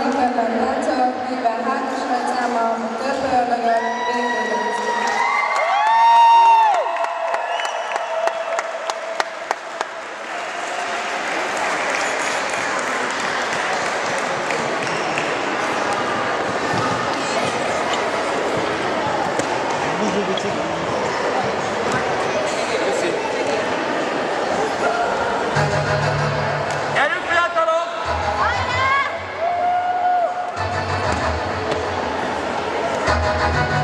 harmadik ember táncol, Hajrá!